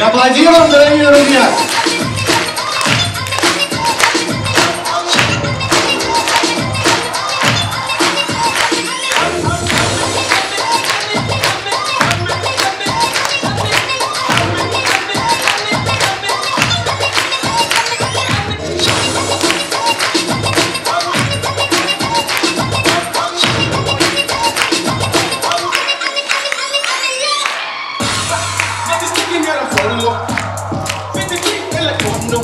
И аплодируем, дорогие друзья! polo. 53 en la no,